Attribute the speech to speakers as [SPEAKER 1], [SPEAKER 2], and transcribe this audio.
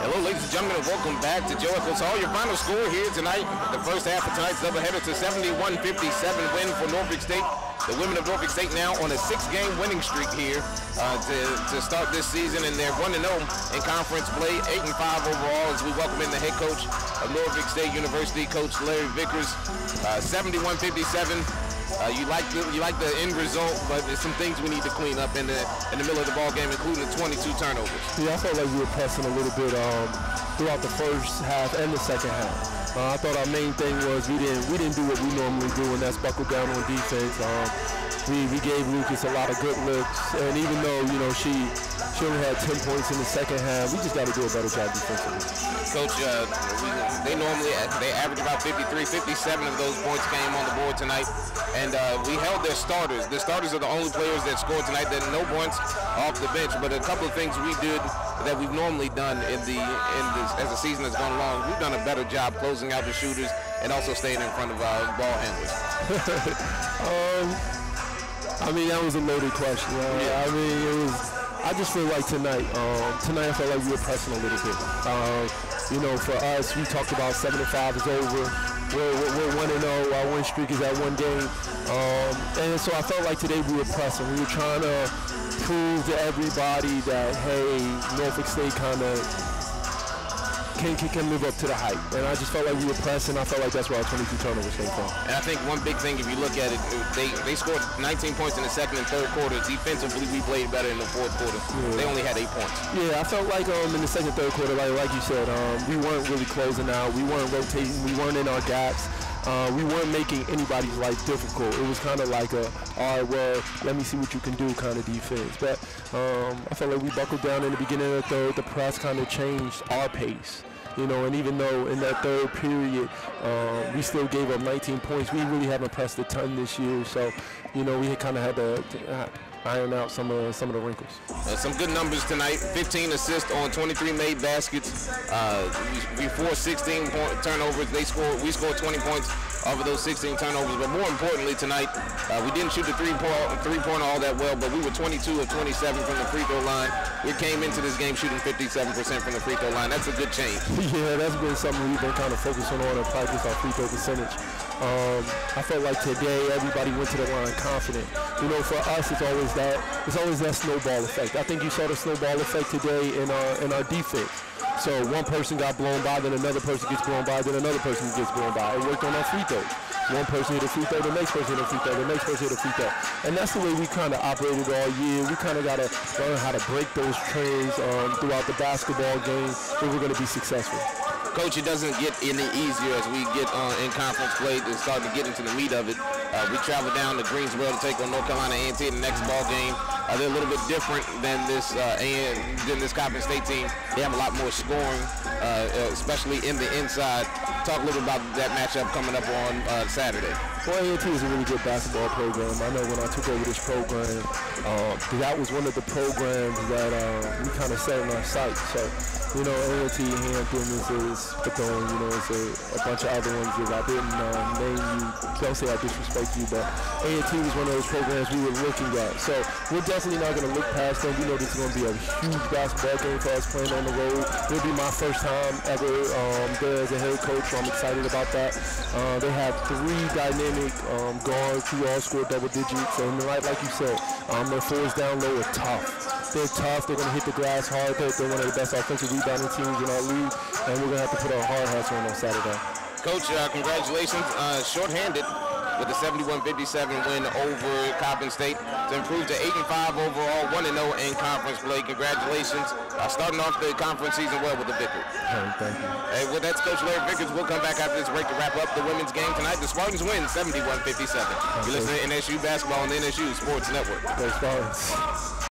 [SPEAKER 1] Hello, ladies and gentlemen, and welcome back to Joe Echols Hall. Your final score here tonight, the first half of tonight's doubleheader, a 71-57 win for Norfolk State. The women of Norfolk State now on a six-game winning streak here uh, to, to start this season, and they're 1-0 in conference play, 8-5 overall as we welcome in the head coach of Norfolk State University, Coach Larry Vickers. Uh, 71-57. Uh, you like the you like the end result, but there's some things we need to clean up in the in the middle of the ball game, including the 22 turnovers.
[SPEAKER 2] Yeah, I felt like we were pressing a little bit um, throughout the first half and the second half. Uh, I thought our main thing was we didn't we didn't do what we normally do, and that's buckle down on defense. Um, we, we gave Lucas a lot of good looks, and even though you know she only had 10 points in the second half, we just got to do a better job defensively.
[SPEAKER 1] Coach, uh, they normally they average about 53, 57 of those points came on the board tonight, and uh, we held their starters. The starters are the only players that scored tonight. That no points off the bench, but a couple of things we did that we've normally done in the in this, as the season has gone along. We've done a better job closing out the shooters and also staying in front of our ball handlers.
[SPEAKER 2] um, I mean, that was a loaded question. Uh, yeah. I mean, it was. I just feel like tonight, um, tonight I felt like we were pressing a little bit. Uh, you know, for us, we talked about seven to five is over. We're, we're, one and zero. Our win streak is at one game, um, and so I felt like today we were pressing. We were trying to prove to everybody that hey, Norfolk State kind of can, can, can live up to the hype. And I just felt like we were pressing. I felt like that's where our 22 turnovers came from.
[SPEAKER 1] And I think one big thing, if you look at it, they, they scored 19 points in the second and third quarter. Defensively, we played better in the fourth quarter. Yeah. They only had eight points.
[SPEAKER 2] Yeah, I felt like um, in the second, third quarter, like like you said, um, we weren't really closing out. We weren't rotating. We weren't in our gaps. Uh, we weren't making anybody's life difficult. It was kind of like a, all right, well, let me see what you can do kind of defense. But um, I felt like we buckled down in the beginning of the third. The press kind of changed our pace. You know, and even though in that third period uh, we still gave up 19 points, we really haven't pressed a ton this year. So, you know, we kind of had to, to iron out some of some of the wrinkles.
[SPEAKER 1] Uh, some good numbers tonight. 15 assists on 23 made baskets. Uh, we, we forced 16 point turnovers. They scored. We scored 20 points off of those 16 turnovers. But more importantly tonight, uh, we didn't shoot the three point three pointer all that well, but we were 22 of 27 from the free throw line. We came into this game shooting 57% from the free throw line. That's a good change.
[SPEAKER 2] yeah, that's been something we've been kind of focusing on in practice, our free throw percentage. Um, I felt like today everybody went to the line confident. You know, for us, it's always that it's always that snowball effect. I think you saw the snowball effect today in our in our defense. So one person got blown by, then another person gets blown by, then another person gets blown by. It worked on that free throw. One person hit a free throw, the next person hit a free throw, the next person hit a free throw. And that's the way we kind of operated all year. We kind of got to learn how to break those trends um, throughout the basketball game if we're going to be successful.
[SPEAKER 1] Coach, it doesn't get any easier as we get uh, in conference play to start to get into the meat of it. Uh, we travel down to Greensboro to take on North Carolina A&T in the next ball game. Uh, they're a little bit different than this uh, than this Coppin State team. They have a lot more scoring, uh, especially in the inside. Talk a little bit about that matchup coming up on uh, Saturday.
[SPEAKER 2] Well, A&T is a really good basketball program. I know when I took over this program, uh, that was one of the programs that we kind of set in our sights. So you know, A&T, Hampton is, Bethune, you know, it's a, a, bunch of other ones that I didn't name you. Don't say I disrespect you, but A&T was one of those programs we were looking at. So we're definitely not going to look past them. We know this is going to be a huge basketball game for us playing on the road. It'll be my first time ever um, there as a head coach, so I'm excited about that. Uh, they have three dynamic um, guards who all score double digits, and like, like you said, um, their fours down low are tough. They're tough. They're going to hit the glass hard. They're, they're one of the best offensive rebounding teams in our league, and we're going to have to put our hard hats on on Saturday.
[SPEAKER 1] Coach, uh, congratulations. Uh, short-handed with a 71-57 win over Coppin State to improve to 8-5 overall, 1-0 in conference play. Congratulations. Uh, starting off the conference season well with the Vickers.
[SPEAKER 2] Hey, thank you.
[SPEAKER 1] Hey, well, that's Coach Larry Vickers. We'll come back after this break to wrap up the women's game tonight. The Spartans win 71-57. You're listening to NSU basketball on the NSU Sports Network.
[SPEAKER 2] Go Spartans.